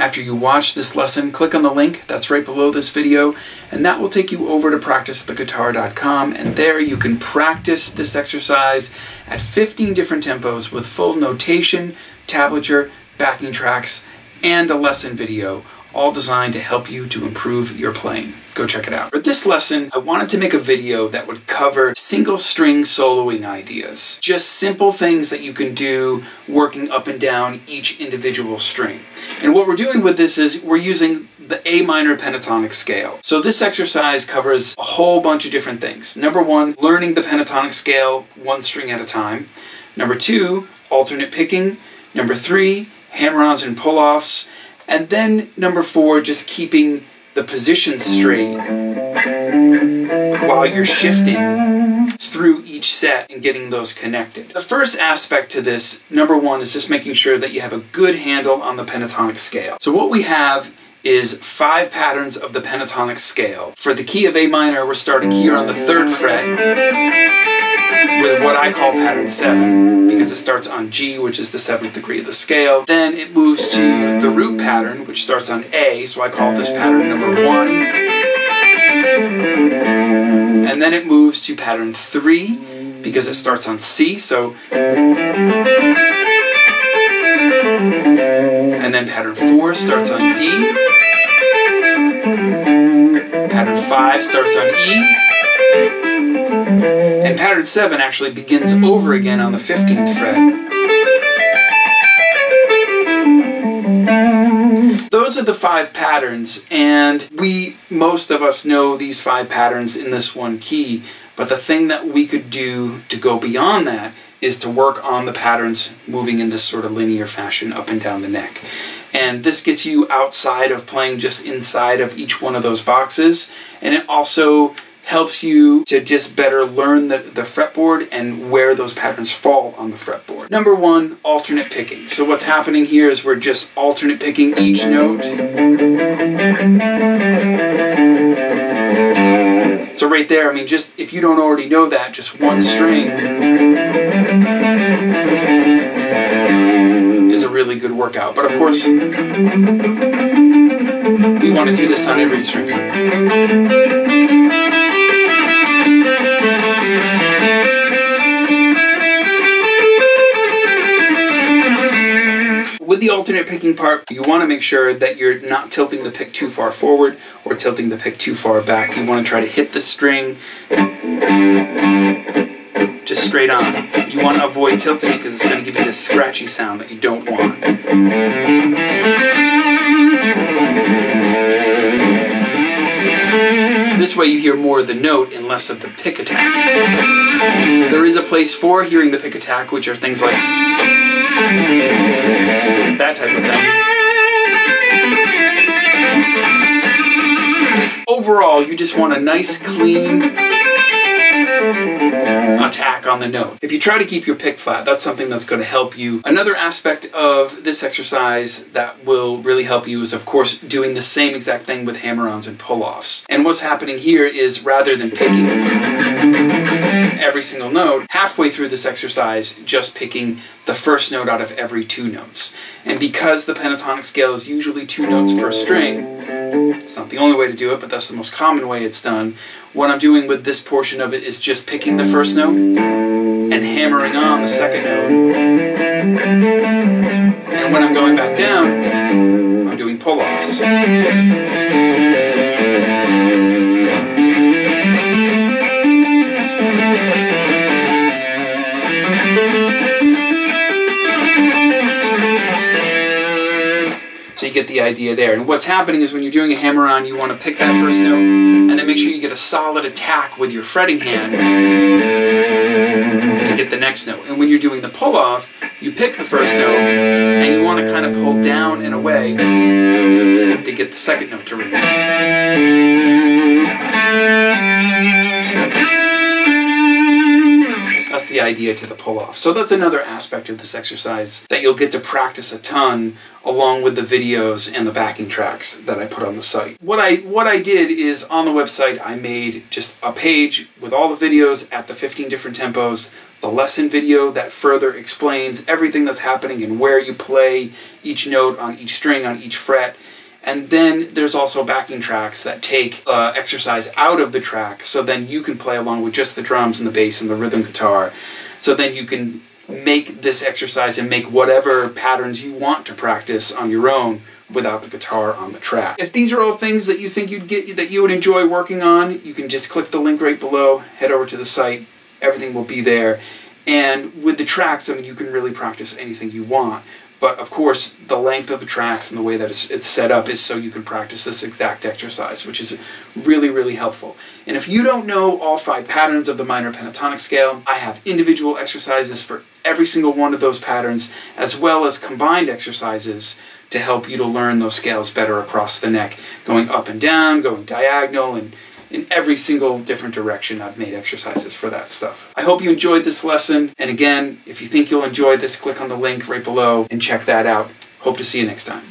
After you watch this lesson, click on the link that's right below this video, and that will take you over to practicetheguitar.com, and there you can practice this exercise at 15 different tempos with full notation, tablature, backing tracks, and a lesson video all designed to help you to improve your playing. Go check it out. For this lesson, I wanted to make a video that would cover single string soloing ideas. Just simple things that you can do working up and down each individual string. And what we're doing with this is we're using the A minor pentatonic scale. So this exercise covers a whole bunch of different things. Number one, learning the pentatonic scale one string at a time. Number two, alternate picking. Number three, hammer-ons and pull-offs. And then number four, just keeping the position straight while you're shifting through each set and getting those connected. The first aspect to this, number one, is just making sure that you have a good handle on the pentatonic scale. So what we have is five patterns of the pentatonic scale. For the key of A minor, we're starting here on the third fret with what I call pattern 7 because it starts on G, which is the 7th degree of the scale. Then it moves to the root pattern, which starts on A, so I call this pattern number 1. And then it moves to pattern 3 because it starts on C, so and then pattern 4 starts on D. Pattern 5 starts on E. And pattern 7 actually begins over again on the 15th fret. Those are the five patterns, and we, most of us know these five patterns in this one key, but the thing that we could do to go beyond that is to work on the patterns moving in this sort of linear fashion up and down the neck. And this gets you outside of playing just inside of each one of those boxes, and it also helps you to just better learn the, the fretboard and where those patterns fall on the fretboard. Number one, alternate picking. So what's happening here is we're just alternate picking each note. So right there, I mean, just if you don't already know that, just one string is a really good workout. But of course, we want to do this on every string. With the alternate picking part, you want to make sure that you're not tilting the pick too far forward or tilting the pick too far back. You want to try to hit the string just straight on. You want to avoid tilting it because it's going to give you this scratchy sound that you don't want. This way you hear more of the note and less of the pick attack. There is a place for hearing the pick attack, which are things like that type of thing. Overall, you just want a nice, clean on the note. If you try to keep your pick flat, that's something that's going to help you. Another aspect of this exercise that will really help you is, of course, doing the same exact thing with hammer-ons and pull-offs. And what's happening here is rather than picking every single note, halfway through this exercise, just picking the first note out of every two notes. And because the pentatonic scale is usually two notes per string, it's not the only way to do it, but that's the most common way it's done. What I'm doing with this portion of it is just picking the first note and hammering on the second note. And when I'm going back down, I'm doing pull-offs. You get the idea there. And what's happening is when you're doing a hammer-on, you want to pick that first note, and then make sure you get a solid attack with your fretting hand to get the next note. And when you're doing the pull-off, you pick the first note, and you want to kind of pull down and away to get the second note to ring. Idea to the pull-off. So that's another aspect of this exercise that you'll get to practice a ton along with the videos and the backing tracks that I put on the site. What I what I did is on the website I made just a page with all the videos at the 15 different tempos the lesson video that further explains everything that's happening and where you play each note on each string, on each fret. And then there's also backing tracks that take uh, exercise out of the track, so then you can play along with just the drums and the bass and the rhythm guitar. So then you can make this exercise and make whatever patterns you want to practice on your own without the guitar on the track. If these are all things that you think you'd get that you would enjoy working on, you can just click the link right below, head over to the site, everything will be there. And with the tracks, I mean, you can really practice anything you want. But of course, the length of the tracks and the way that it's, it's set up is so you can practice this exact exercise, which is really, really helpful. And if you don't know all five patterns of the minor pentatonic scale, I have individual exercises for every single one of those patterns, as well as combined exercises to help you to learn those scales better across the neck, going up and down, going diagonal, and in every single different direction I've made exercises for that stuff. I hope you enjoyed this lesson. And again, if you think you'll enjoy this, click on the link right below and check that out. Hope to see you next time.